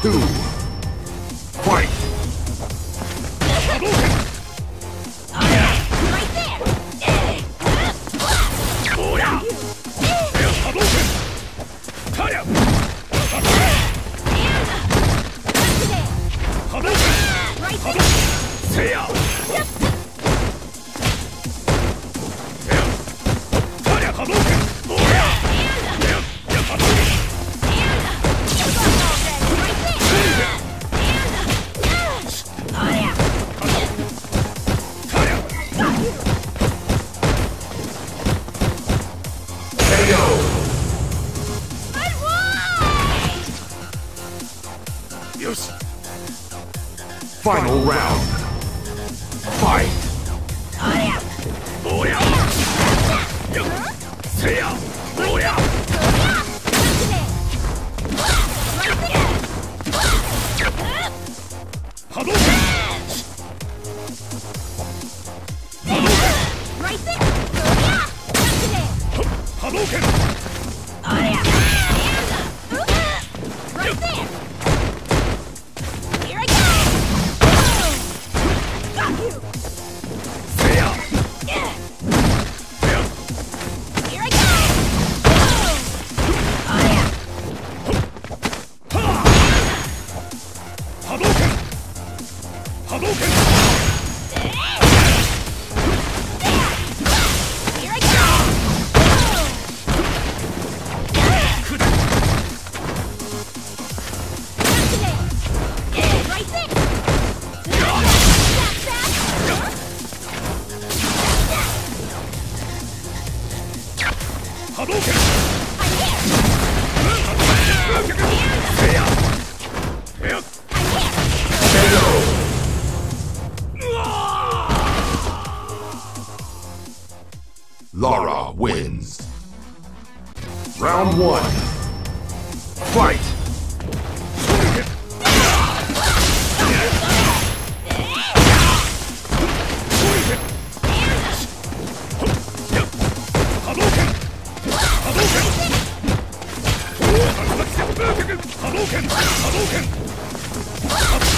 two. Final round. you. Laura wins. Round one. Fight! Hadouken! Hadouken! Hadouken!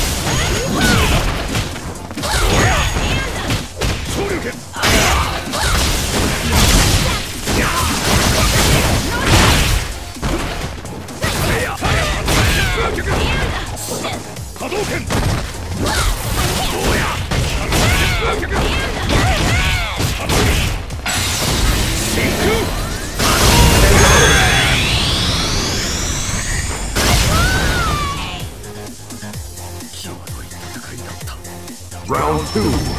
two.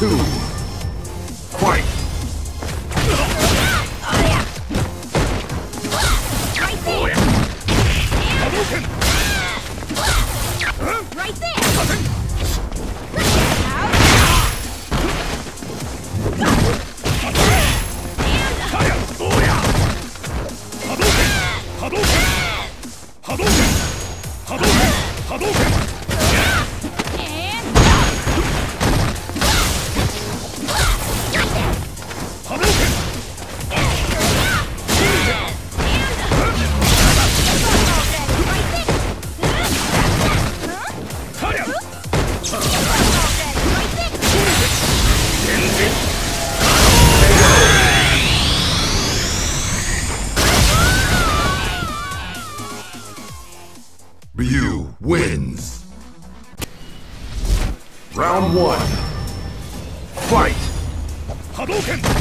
Two.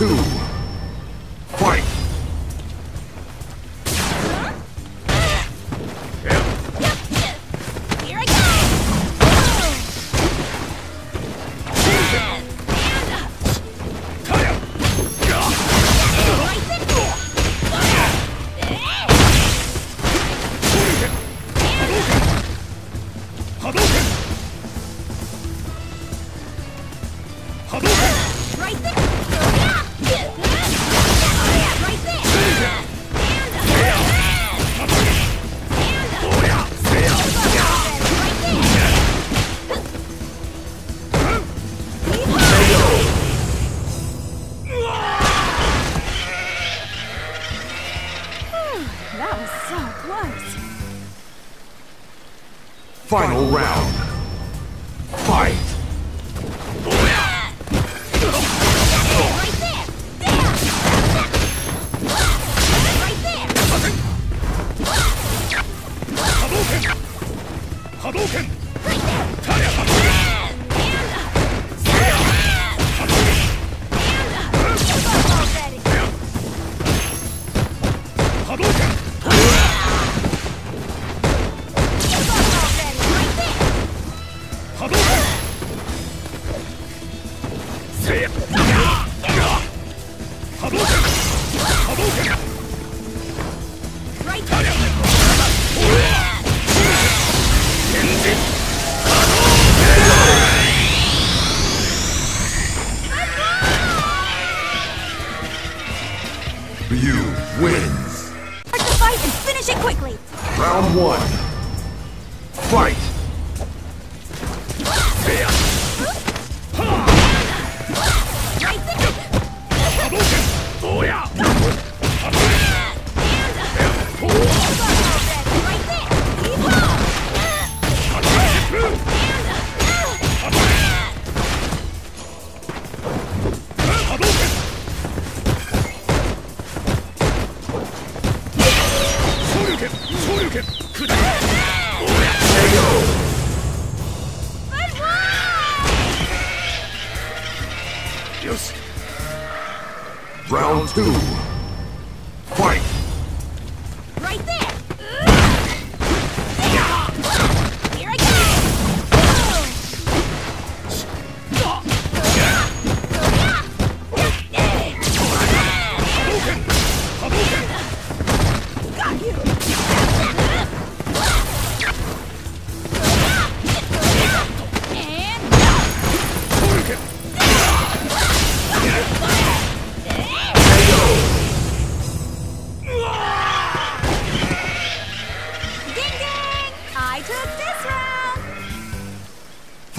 two. Final round. Finish it quickly! Round one. Fight! Two.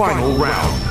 Final round.